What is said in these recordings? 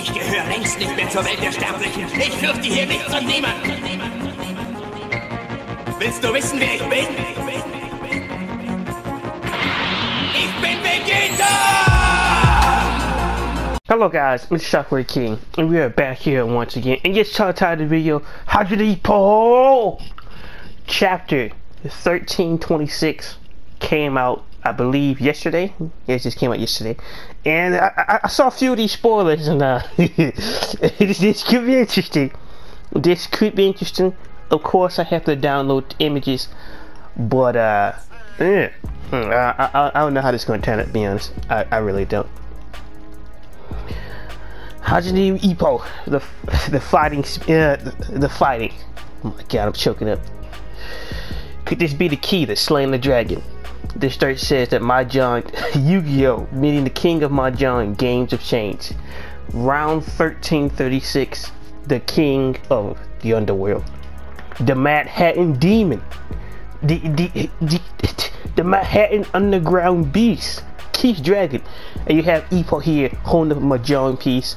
Ich gehöre längst nicht mehr zur Welt der Sterblichen. Ich fürchte hier nichts und niemanden. Willst du wissen, wer ich bin? Ich bin Vegeta! Hello guys, Mr. Shockwave King, and we are back here once again. And yes, y'all tired of the video, Hajime no Ippo! Chapter 1326 came out, I believe, yesterday. Yeah, it just came out yesterday. And I, I, saw a few of these spoilers, and uh, this, could be interesting. This could be interesting. Of course, I have to download images, but uh, yeah. Hmm, I, I, I don't know how this is going to turn out, be honest. I, I really don't. Hajime Ippo, the the fighting, uh, the, the fighting. Oh my god, I'm choking up. Could this be the key to slaying the dragon? This dirt says that Mahjong, Yu-Gi-Oh, meaning the king of Mahjong, games of change. Round 1336, the king of the underworld. The Manhattan Demon. The, the, the, the Manhattan Underground Beast. Keith Dragon. And you have Ippo here holding the Mahjong piece.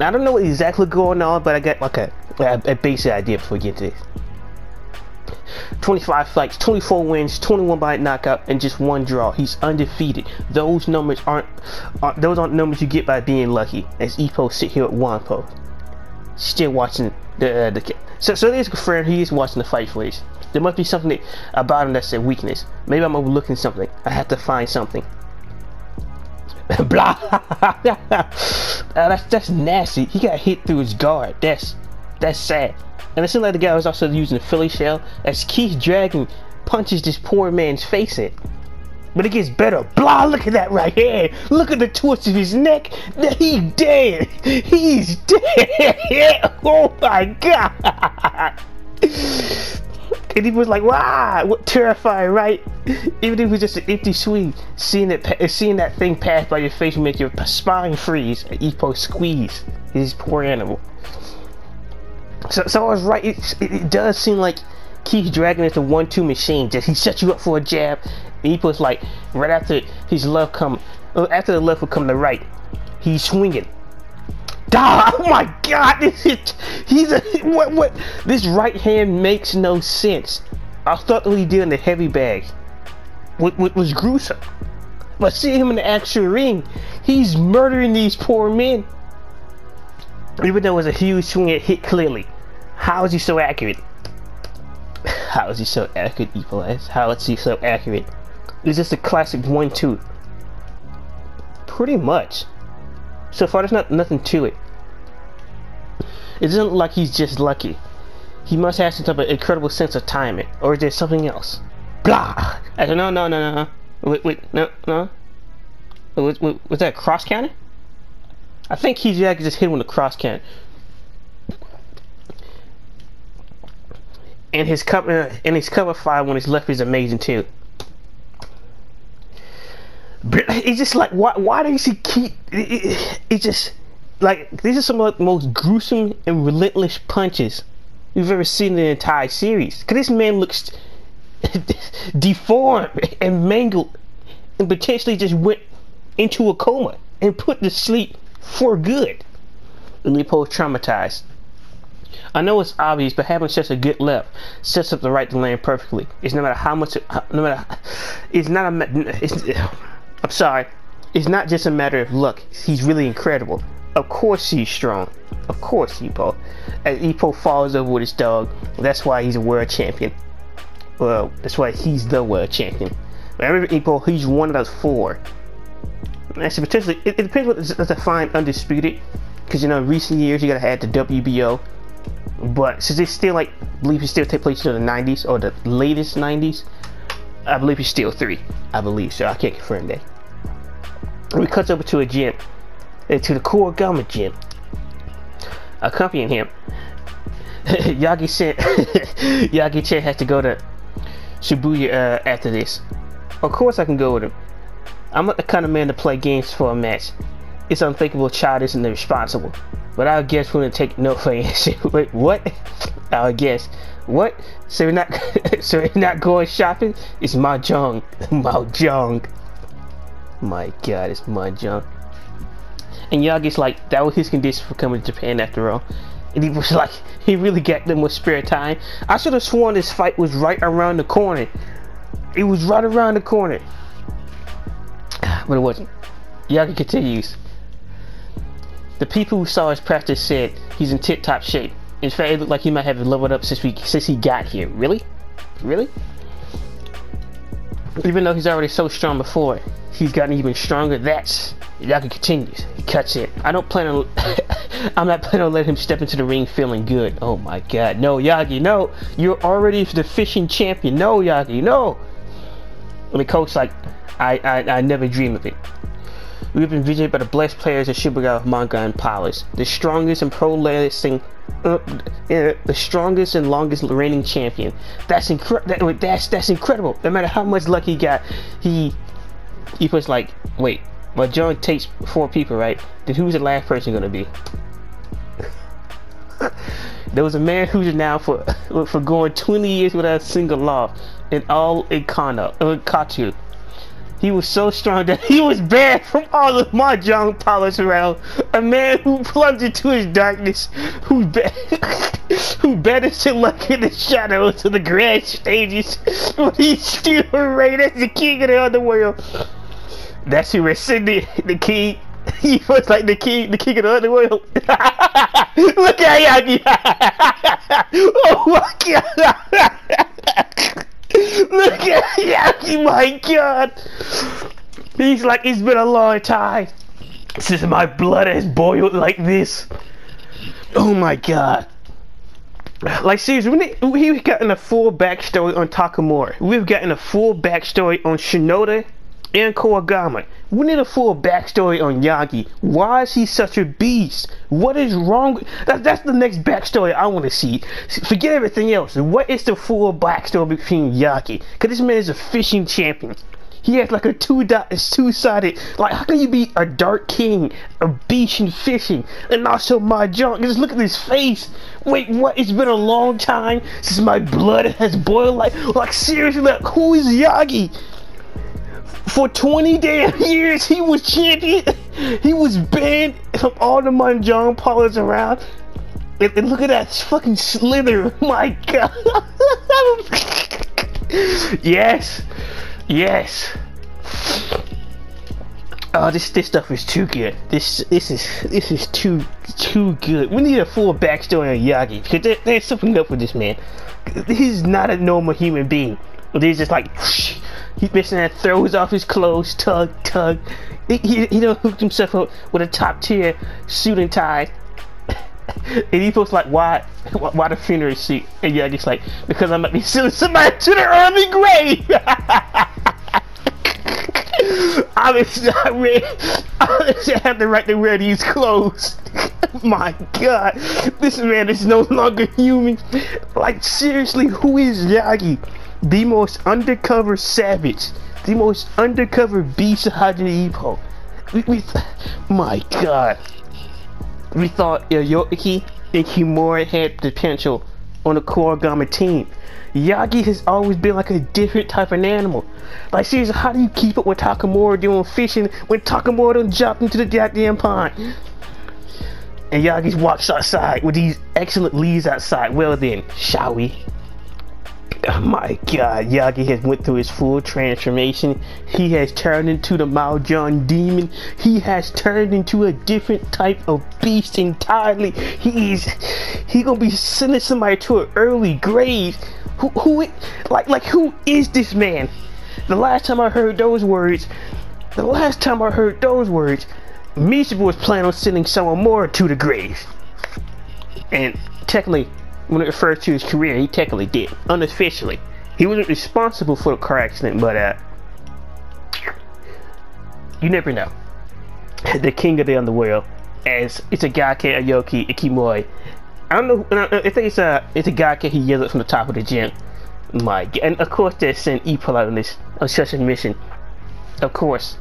Now, I don't know what exactly going on, but I got like a, a, a basic idea before we get to this. 25 fights, 24 wins, 21 by knockout, and just one draw. He's undefeated. Those numbers aren't, aren't those aren't numbers you get by being lucky. As Ippo sit here at Wampo, still watching the uh, the. So so there's a friend. He is watching the fight footage. There must be something that, about him that's a weakness. Maybe I'm overlooking something. I have to find something. Blah. uh, that's that's nasty. He got hit through his guard. That's that's sad. And it seemed like the guy was also using a Philly shell as Keith Dragon punches this poor man's face in. But it gets better. Blah, look at that right here. Look at the twist of his neck. He's dead. He's dead. Oh my god. And he was like, wow, what terrifying, right? Even if it was just an empty swing, seeing it, seeing that thing pass by your face will make your spine freeze. And Ippo squeeze his poor animal. So, so I was right. It, it, does seem like Keith Dragon is a one-two machine. Just he sets you up for a jab. And he puts like right after his left come, uh, after the left will come the right. He's swinging. Oh my god, this is, he's a, what, what, this right hand makes no sense. I thought what he did in the heavy bag what, what was gruesome. But seeing him in the actual ring, he's murdering these poor men. Even though it was a huge swing, it hit clearly. How is he so accurate? How is he so accurate, Equalize? How is he so accurate? Is this a classic 1-2? Pretty much. So far, there's not nothing to it. It doesn't look like he's just lucky. He must have some type of incredible sense of timing, or is there something else? Blah. I said, no, no, no, no. Wait, wait, no, no. Was, was, that cross counter? I think he's yeah, just hit him with a cross counter. Uh, and his cover, and his cover five when his left is amazing too. It's just like why why does he keep it, it, it just like these are some of the most gruesome and relentless punches you've ever seen in the entire series. Cause this man looks deformed and mangled and potentially just went into a coma and put to sleep for good. Is traumatized. I know it's obvious, but having such a good left sets up the right to land perfectly. It's no matter how much, no matter, it's not a, it's, I'm sorry. It's not just a matter of luck. He's really incredible. Of course he's strong. Of course Ippo. As Ippo falls over with his dog, that's why he's a world champion. Well, that's why he's the world champion. Remember Ippo, he's one of those four. Actually, potentially, it, it depends what is defined undisputed. Because, you know, in recent years, you gotta add the WBO. But since it's still, like, I believe it still take place in the 90s, or the latest 90s, I believe it's still three. I believe so. I can't confirm that. We cut over to a gym, uh, to the Kurogama gym. Accompanying him, Yagi said Yagi-chan has to go to Shibuya uh, after this. Of course I can go with him. I'm not the kind of man to play games for a match. It's unthinkable, childish, and irresponsible. But I guess we're gonna take no for an answer. Wait, what? I guess. What? So we're not so we're not going shopping? It's Mahjong. Mahjong. My god, it's Mahjong. And Yagi's like, that was his condition for coming to Japan after all. And he was like, he really got them with spare time. I should have sworn this fight was right around the corner. It was right around the corner. But it wasn't. Yagi continues. The people who saw his practice said he's in tip-top shape. In fact, it looked like he might have leveled up since we since he got here. Really? Really? Even though he's already so strong before, he's gotten even stronger. That's Yagi continues. He cuts in. I don't plan on. I'm not planning on letting him step into the ring feeling good. Oh my God, no, Yagi, no! You're already the fishing champion. No, Yagi, no! And the coach like, I, I, I never dream of it. We have been visited by the blessed players of Shibuya, manga, and Palace. The strongest and pro wrestling, uh, uh, the strongest and longest reigning champion. That's incredible. That, that's that's incredible. No matter how much luck he got, he he puts like, wait, well, John takes four people, right? Then who's the last person gonna be? there was a man who's now for for going 20 years without a single loss, and all in Kana, uh, Katu. He was so strong that he was banned from all of Mahjong palace around. A man who plunged into his darkness, who be who banished him like in the shadows of the grand stages, but he still reigned as the king of the underworld. That's who rescinded the king. He was like the king, the king of the underworld. Look at Yagi. oh my god. Look at Yagi, my god! He's like, it's been a long time since my blood has boiled like this. Oh my god. Like seriously, we've gotten a full backstory on Takamura. We've gotten a full backstory on Shinoda and Kamogawa. We need a full backstory on Yagi. Why is he such a beast? What is wrong? That, that's the next backstory I want to see. Forget everything else. What is the full backstory between Yagi? Because this man is a fishing champion. He has like a two dot, two sided. Like, how can you be a dark king, a beast in fishing, and also Mahjong? Just look at his face. Wait, what? It's been a long time since my blood has boiled. Like, like seriously, like, who is Yagi? For 20 damn years, he was champion. He was banned from all the Mahjong parlors around. And, and, look at that fucking slither. My god. yes. Yes. Oh, this this stuff is too good. This this is this is too too good. We need a full backstory on Yagi because there, there's something up with this man. He's not a normal human being. He's just like he's missing that throws off his clothes, tug, tug. He, he, he hooked himself up with a top tier suit and tie. and he posts like, why, why the funeral suit? And yeah, just like, because I might be sending somebody to the early grave. I, read, obviously, I have the right to wear these clothes. My God, this man is no longer human. Like, seriously, who is Yagi? The most undercover savage, the most undercover beast of Hajime Ippo. We, we, my God. We thought Aoki and Kimura had potential on the Kamogawa team. Yagi has always been like a different type of animal. Like seriously, how do you keep up with Takamura doing fishing when Takamura don't jump into the goddamn pond? And Yagi walks outside with these excellent leaves outside. Well then, shall we? Oh my god, Yagi has went through his full transformation. He has turned into the Mahjong demon. He has turned into a different type of beast entirely. He's he gonna be sending somebody to an early grave. Who who like like who is this man? The last time I heard those words, the last time I heard those words, Mashiba was planning on sending someone more to the grave. And technically when it refers to his career, he technically did, unofficially. He wasn't responsible for the car accident, but uh, you never know. The king of the underworld, as it's a guy Aoki Ikimori. I don't know. I think it's a it's a guy he yelled it from the top of the gym. My and of course they sent Ippo on this on such a mission. Of course,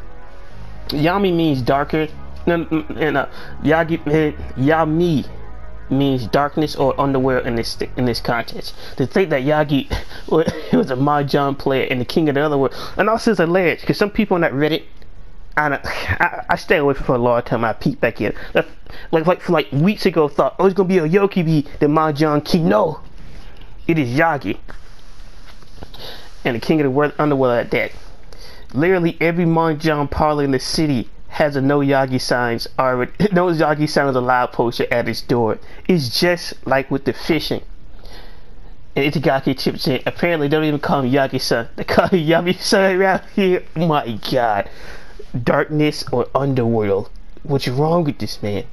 Yami means darker, and, and uh, Yagi, Yami means darkness or underworld in this in this context. To think that Yagi was a Mahjong player and the king of the underworld, and also it's alleged because some people on that Reddit I, I, I stay away from for a long time. I peek back in. Like like for like weeks ago, thought oh it's gonna be a Aoki be the Mahjong King. No, it is Yagi and the King of the world Underworld at that. Literally every Mahjong parlor in the city has a no Yagi signs already. No Yagi signs allowed poster at its door. It's just like with the fishing. And Itagaki chips in. Apparently, don't even call him Yagi-san. They call him Yami-san around here. My God darkness or underworld. What's wrong with this man?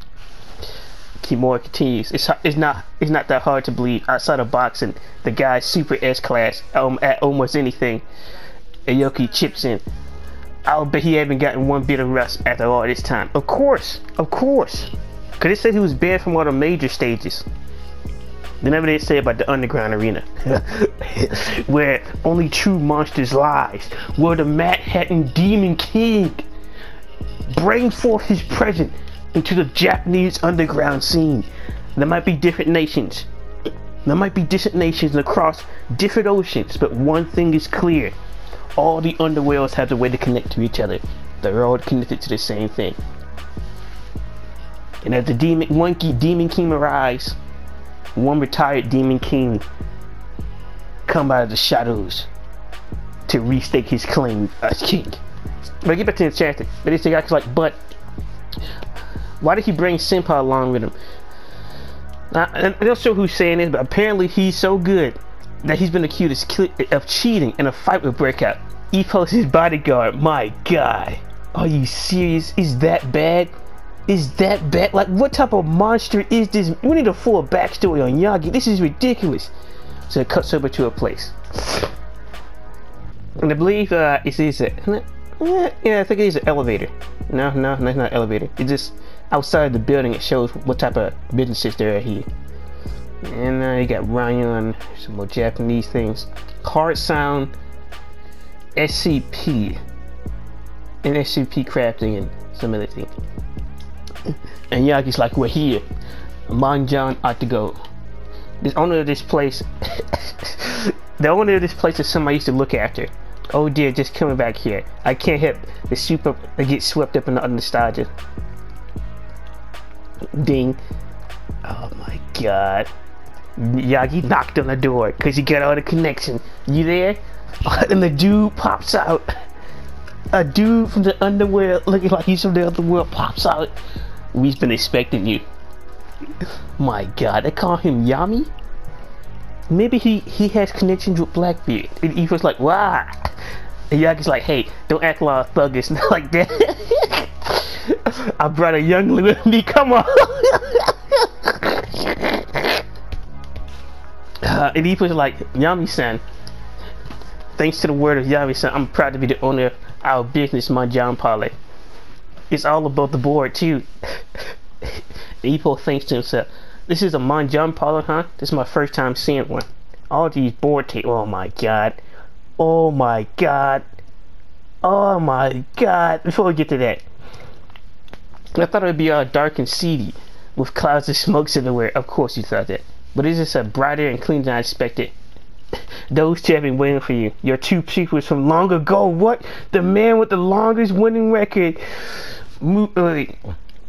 Kimura continues. It's it's not it's not that hard to believe. Outside of boxing, the guy's super S class um at almost anything. Aoki chips in. I'll bet he haven't gotten one bit of rest after all this time. Of course, of course. Cause they said he was banned from all the major stages. They never did say about the underground arena, where only true monsters lies, where the Manhattan Demon King bring forth his presence into the Japanese underground scene. There might be different nations. There might be different nations across different oceans, but one thing is clear. All the underworlds have a way to connect to each other. They're all connected to the same thing. And as the demon, one demon king arrives, one retired demon king come out of the shadows to restake his claim as king. But get back to enchanted. But this guy's like, but why did he bring Senpai along with him? I don't sure who's saying this, but apparently he's so good that he's been accused of cheating in a fight with Breakout. Ippo's his bodyguard. My God, are you serious? Is that bad? Is that bad? Like, what type of monster is this? We need a full backstory on Yagi. This is ridiculous. So it cuts over to a place. And I believe uh, it is a, yeah, I think it is an elevator. No, no, no, it's not elevator. It's just outside the building. It shows what type of businesses there are here. And uh, you got Ryan, some more Japanese things. Card Sound, SCP, and SCP crafting, and some other things. And Yagi's like, we're here. To go. The owner of this place, the owner of this place is somebody I used to look after. Oh dear, just coming back here. I can't help the super get swept up in the nostalgia. Ding. Oh my god. Yagi knocked on the door because he got all the connection. You there? And the dude pops out. A dude from the underworld looking like he's from the other world pops out. We've been expecting you. My god, they call him Yami? Maybe he, he has connections with Blackbeard. And he was like, wow. And Yagi's like, hey, don't act like a thuggish like that. I brought a youngling with me, come on. Uh, and he was like, Yami-san, thanks to the word of Yami-san, I'm proud to be the owner of our business, Mahjong Parlor. It's all about the board, too. Ippo thinks to himself, this is a Mahjong parlor, huh? This is my first time seeing one. All these board tape. Oh my god. Oh my god. Oh my god. Before we get to that, I thought it would be all dark and seedy with clouds of smokes everywhere. Of course you thought that. But it's just a brighter and cleaner than I expected. Those two have been waiting for you. Your two pupils from long ago. What? The man with the longest winning record. Mu uh,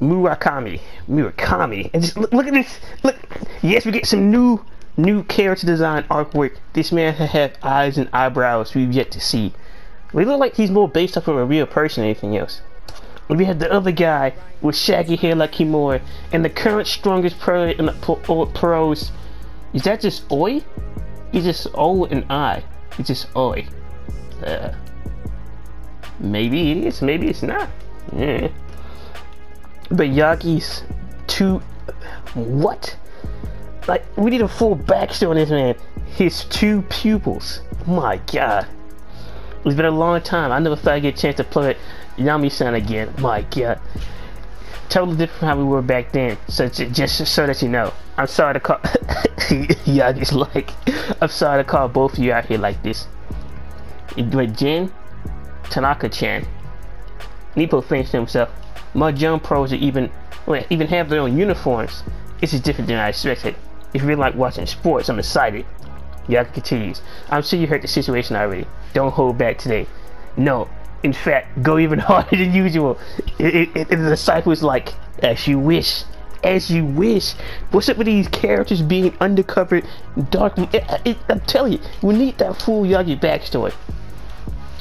Murakami. Murakami. And just look, look at this. Look. Yes, we get some new new character design artwork. This man has had eyes and eyebrows we've yet to see. We look like he's more based off of a real person than anything else. We have the other guy with shaggy hair like Kimura, and the current strongest pro in the pros. Is that just Oi? He's just O and I. It's just Oi. Uh, maybe it is, maybe it's not. Yeah. But Yagi's two. What? Like, we need a full backstory on this man. His two pupils. My god. It's been a long time. I never thought I'd get a chance to play Yami-san again. My god. Totally different from how we were back then. So just so that you know. I'm sorry to call Yagi's like I'm sorry to call both of you out here like this. With Jin, Tanaka-chan. Nipo thinks to himself, Mahjong pros are even well, even have their own uniforms. This is different than I expected. If you really like watching sports, I'm excited. Yaka continues. I'm sure you heard the situation already. Don't hold back today. No, In fact, go even harder than usual. It, it, it, the disciples like, as you wish, as you wish. What's up with these characters being undercover, dark? I'm telling you, we need that full Yagi backstory.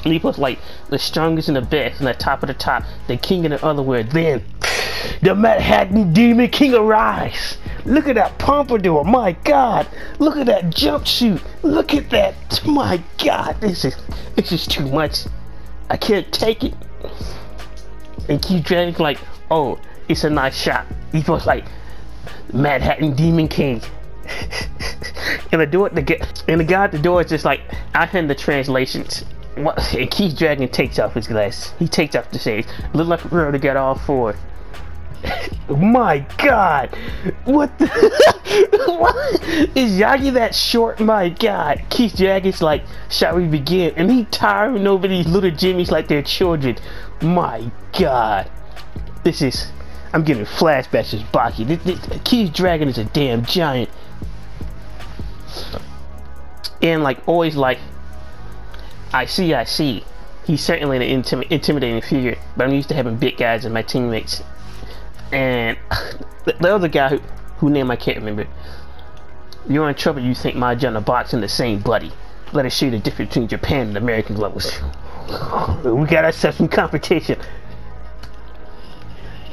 He was like the strongest and the best, and the top of the top, the king in the underworld. Then the Manhattan Demon King arrives. Look at that pompadour, my God! Look at that jumpsuit. Look at that, my God! This is this is too much. I can't take it. And Keith Dragon like, oh, it's a nice shot. He was like Manhattan Demon King. and the door, the and the guy at the door is just like, I hand the translations. And Keith Dragon takes off his glass. He takes off the shades. Look like we're to get all four. My God! What the? what? Is Yagi that short? My God! Keith Dragon's like, shall we begin? And he tiring over these little Jimmys like they're children. My God! This is. I'm getting flashbacks to Baki. This, this, Keith Dragon is a damn giant. And like always, like I see, I see. He's certainly an intim intimidating figure, but I'm used to having big guys as my teammates. And the, the other guy who, who name I can't remember. You're in trouble. You think Mahjong boxing the same buddy? Let us show you the difference between Japan and American levels. we got ourselves some competition.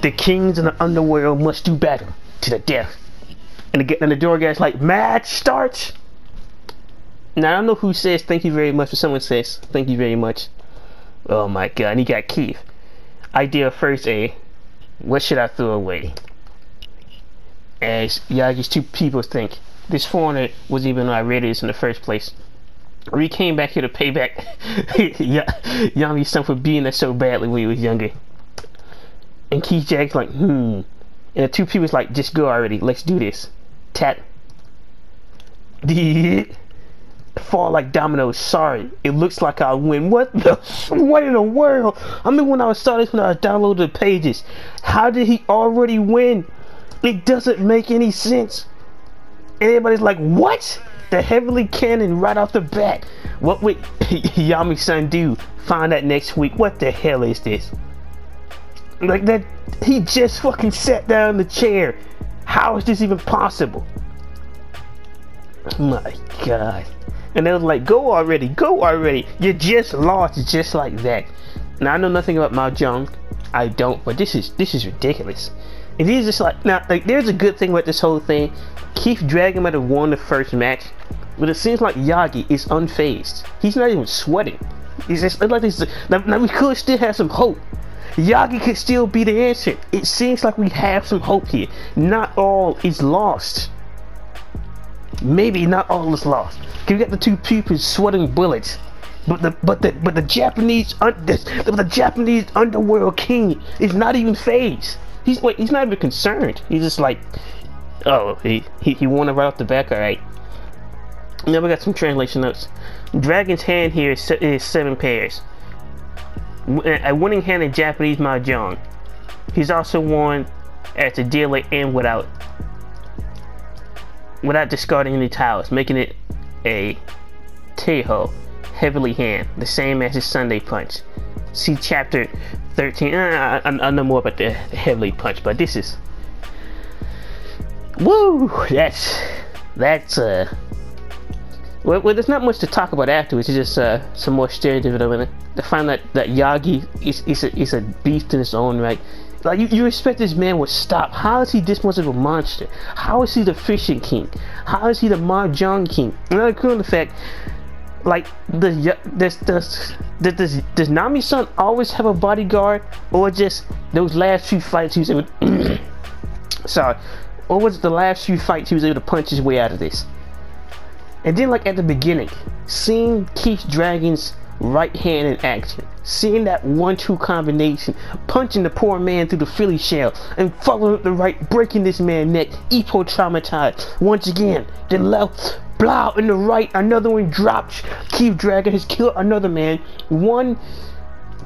The kings in the underworld must do battle to the death. And the, and the door guy's like, match starts. Now I don't know who says thank you very much, but someone says thank you very much. Oh my god, and he got Keith. Idea first A. What should I throw away? As Yagi's two people think, this foreigner wasn't even on our radars in the first place. We came back here to pay back Yami-san for being there so badly when he was younger. And Keith Jack's like, hmm. And the two people's like, just go already, let's do this. Tap. fall like dominoes. Sorry, it looks like I win. What the? What in the world? I mean, when I was starting, when I downloaded the pages, how did he already win? It doesn't make any sense. everybody's like, what? The heavenly cannon right off the bat. What would Yami-san do? Find out next week. What the hell is this? Like that, he just fucking sat down in the chair. How is this even possible? My God. And they was like, go already, go already. You just lost just like that. Now I know nothing about Mahjong. I don't, but this is this is ridiculous. And he's just like now like there's a good thing about this whole thing. Keith Dragon might have won the first match, but it seems like Yagi is unfazed. He's not even sweating. He's just like this. Now, now we could still have some hope. Yagi could still be the answer. It seems like we have some hope here. Not all is lost. Maybe not all is lost. Can you got the two pupils sweating bullets. But the but the but the Japanese the, the Japanese underworld king is not even phased. He's wait, he's not even concerned. He's just like, oh, he he, he won it right off the back. All right. Now we got some translation notes. Dragon's hand here is, is seven pairs. A winning hand in Japanese mahjong. He's also won as a dealer and without without discarding any tiles, making it a Tenho heavenly hand, the same as his Sunday punch. See chapter 13. Uh, I, I, know more about the heavenly punch, but this is. Woo! That's. That's, uh. Well, well, there's not much to talk about afterwards. It's just uh, some more development. To find that, that Yagi is, is, a, is a beast in its own right. Like you, you expect this man would stop. How is he this much of a monster? How is he the fishing king? How is he the mahjong king? Another cool effect, like does does does does Yami-san always have a bodyguard, or just those last few fights he was able? To, sorry, or was it the last few fights he was able to punch his way out of this? And then, like at the beginning, seeing Keith Dragon's right hand in action. Seeing that one-two combination, punching the poor man through the Philly shell, and following up the right, breaking this man's neck, Ippo traumatized. Once again, the left, blow in the right, another one drops. Keith Dragon has killed another man. One,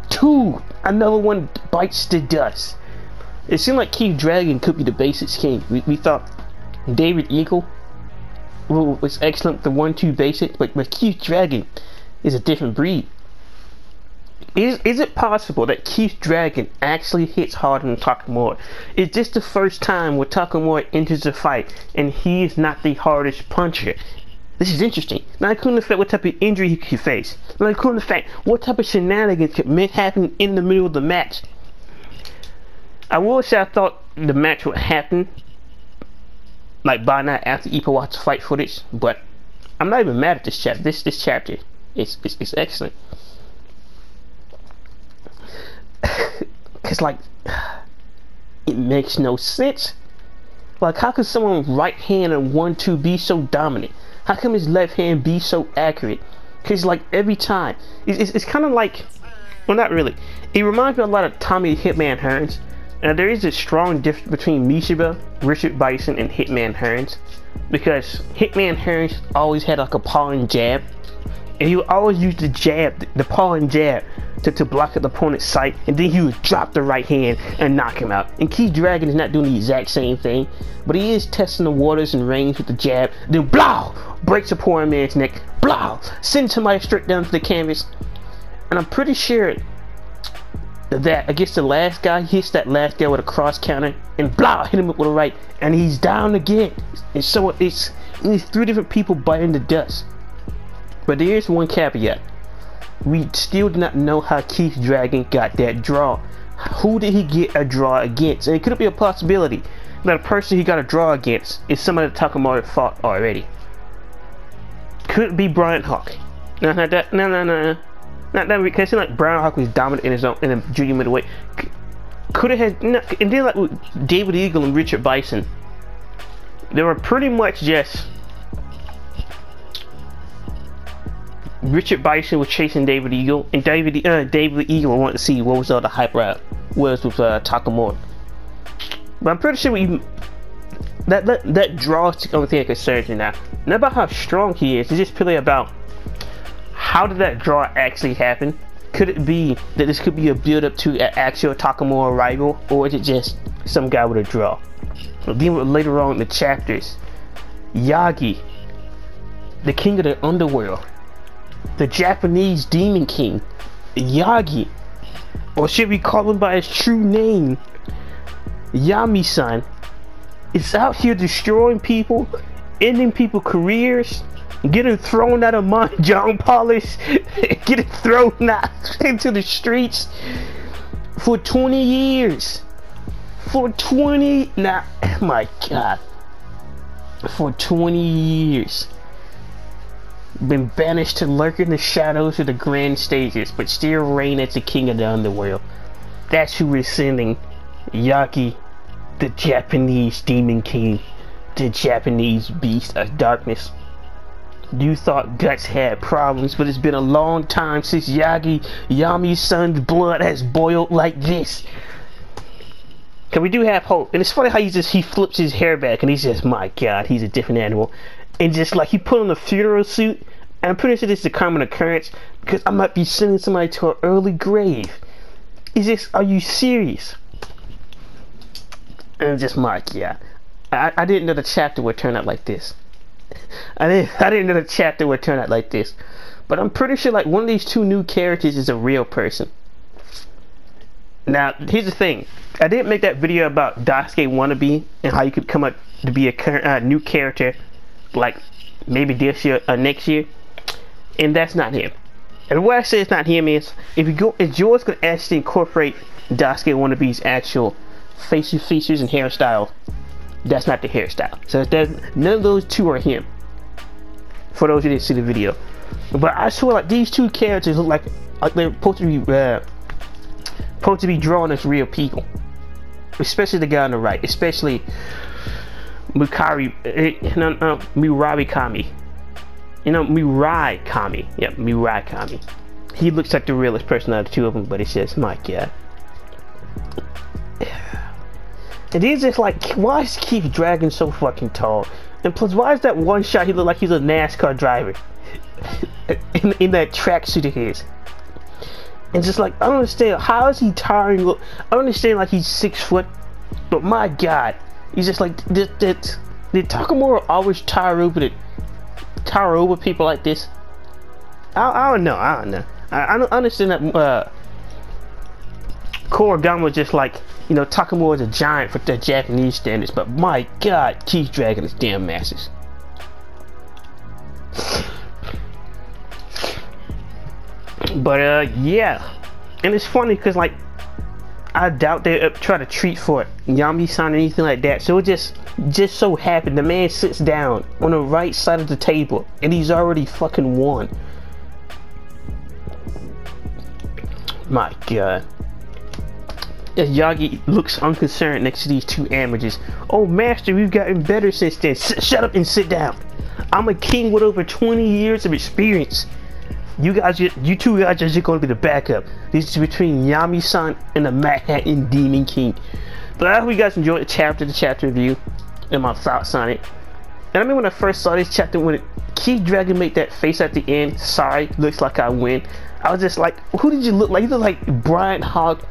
two, another one bites the dust. It seemed like Keith Dragon could be the basics king. We, we thought David Eagle was excellent, the one-two basic, but, but Keith Dragon is a different breed. is is it possible that Keith Dragon actually hits harder than Takamura? Is this the first time where Takamura enters the fight and he is not the hardest puncher? This is interesting. Not including the fact what type of injury he could face. Not including the fact what type of shenanigans could happen in the middle of the match. I will say I thought the match would happen like by now after Ippo watched fight footage, but I'm not even mad at this chapter. This this chapter is is, it's excellent. Cause like it makes no sense. Like how could someone right hand and one two be so dominant? How come his left hand be so accurate? Cause like every time, it's, it's, it's kind of like, well not really. It reminds me a lot of Tommy Hitman Hearns. Now there is a strong difference between Mashiba, Richard Bison, and Hitman Hearns. Because Hitman Hearns always had like a paw and jab. And he would always use the jab, the paw and jab, to, to block the opponent's sight, and then he would drop the right hand and knock him out. And Keith Dragon is not doing the exact same thing, but he is testing the waters and range with the jab, then blow, breaks a poor man's neck, blow, sends somebody straight down to the canvas. And I'm pretty sure that against the last guy, he hits that last guy with a cross counter, and blah, hit him with a right, and he's down again. And so it's, it's three different people biting the dust. But there is one caveat we still do not know how Keith Dragon got that draw. Who did he get a draw against? And it could be a possibility that a person he got a draw against is somebody Takamura fought already. Could it be Bryan Hawk. No, not that. No, no, no. Not that because like Bryan Hawk was dominant in his own in a junior middleweight. Could it have no, and then like David Eagle and Richard Bison, they were pretty much just Richard Bison was chasing David Eagle, and David uh, David Eagle wanted to see what was all the hype rap was with uh. But I'm pretty sure we that that that draws the only thing that concerns me now. Not about how strong he is. It's just purely about how did that draw actually happen. Could it be that this could be a build up to an actual Takamura rival, or is it just some guy with a draw? Then later on in the chapters, Yagi, the king of the underworld, the Japanese Demon King, Yagi, or should we call him by his true name, Yami-san, is out here destroying people, ending people's careers, getting thrown out of Mahjong Polish, getting thrown out into the streets for 20 years. For 20, now, oh my God, for 20 years been banished to lurk in the shadows of the grand stages, but still reign as the king of the underworld. That's who we're sending. Yagi, the Japanese demon king, the Japanese beast of darkness. You thought Guts had problems, but it's been a long time since Yagi Yami-san's blood has boiled like this. Cause we do have hope, and it's funny how he just he flips his hair back, and he's just, my God, he's a different animal and just like he put on a funeral suit. And I'm pretty sure this is a common occurrence because I might be sending somebody to an early grave. Is this? Are you serious? And just Mark, yeah. I, I didn't know the chapter would turn out like this. I didn't I didn't know the chapter would turn out like this. But I'm pretty sure like one of these two new characters is a real person. Now, here's the thing. I didn't make that video about Daisuke Wannabe and how you could come up to be a uh, new character like maybe this year or next year, and that's not him. And what I say it's not him is if you go, if George gonna actually incorporate Daisuke Wannabe's actual facial features and hairstyle, that's not the hairstyle. So none of those two are him. For those who didn't see the video, but I swear like these two characters look like, like they're supposed to be uh, supposed to be drawn as real people, especially the guy on the right, especially Mukari, eh, no, no, uh, Mirai Kami. You know, Mirai Kami. Yep, Mirai Kami. He looks like the realest person out of the two of them, but he says, my God. And he's just like, why is Keith Dragon so fucking tall? And plus, why is that one shot he look like he's a NASCAR driver? in, in that tracksuit of his. And just like, I don't understand, how is he towering? I understand like he's six foot, but my God, He's just like did did, Takamura always tower over the tower over people like this? I, I don't know. I don't know. I, I don't understand that uh, was just like, you know, Takamura is a giant for the Japanese standards, but my god, Keith Dragon is damn massive. But uh, yeah, and it's funny because like I doubt they try to treat for it, Yami-san or anything like that. So it just just so happened the man sits down on the right side of the table and he's already fucking won. My god. Yagi looks unconcerned next to these two amateurs. Oh, master, we've gotten better since then. S shut up and sit down. I'm a king with over 20 years of experience. You guys, you two guys are just going to be the backup. This is between Yami-san and the Manhattan Demon King. But I hope you guys enjoyed the chapter, the chapter review, and my thoughts on it. And I mean, when I first saw this chapter, when Keith Dragon made that face at the end, sorry, looks like I win. I was just like, who did you look like? You look like Bryan Hawk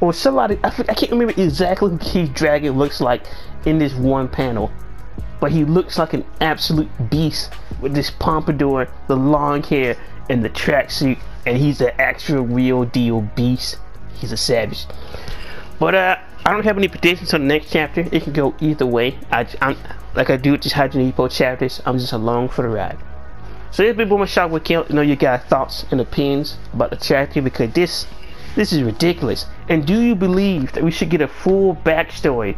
or somebody. I, I can't remember exactly who Keith Dragon looks like in this one panel. But he looks like an absolute beast with this pompadour, the long hair, and the tracksuit, and he's an actual real deal beast. He's a savage. But uh, I don't have any predictions on the next chapter. It can go either way. I, am like I do with just Hajime Ippo chapters. I'm just along for the ride. So this been Boomer Shot with. You know you got thoughts and opinions about the chapter because this this is ridiculous. And do you believe that we should get a full backstory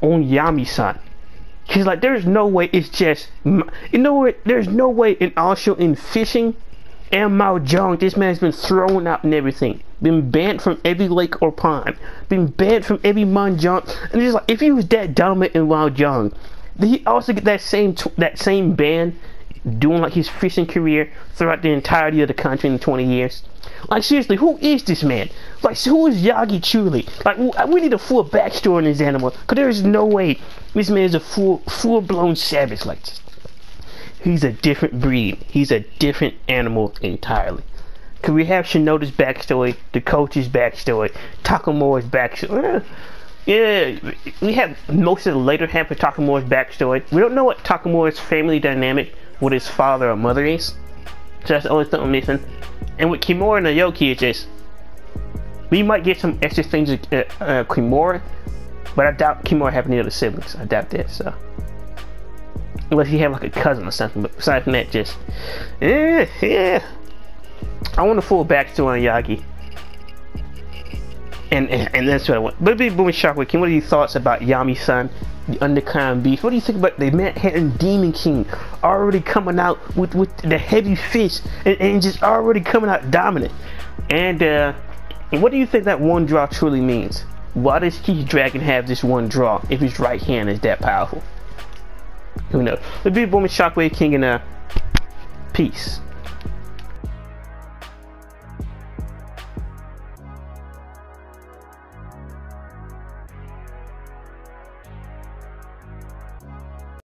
on Yami-san? Cause like there's no way it's just you know what there's no way and also in fishing and Mahjong, this man's been thrown out and everything. Been banned from every lake or pond. Been banned from every Mahjong. And it's like, if he was that dominant in Mahjong, did he also get that same that same ban doing like his fishing career throughout the entirety of the country in 20 years? Like seriously, who is this man? Like who is Yagi truly? Like we need a full backstory on this animal, cause there is no way this man is a full full blown savage like this. He's a different breed. He's a different animal entirely. Could we have Shinoda's backstory, the coach's backstory, Takamura's backstory? Yeah, we have most of the later half of Takamura's backstory. We don't know what Takamura's family dynamic with his father or mother is. So that's the only thing I'm missing. And with Kimura and Aoki, it's just we might get some extra things with uh, uh, Kimura, but I doubt Kimura have any other siblings. I doubt that. So unless you have like a cousin or something. But besides that, just yeah, yeah. I want to full backstory on Yagi. And, and, and that's what I want. But be Booming Shockwave King, what are your thoughts about Yami-san, the Underground Beast? What do you think about the Manhattan Demon King already coming out with, with the heavy fist and, and just already coming out dominant? And uh, what do you think that one draw truly means? Why does Keith Dragon have this one draw if his right hand is that powerful? Who knows? The big woman Shockwave King and uh peace.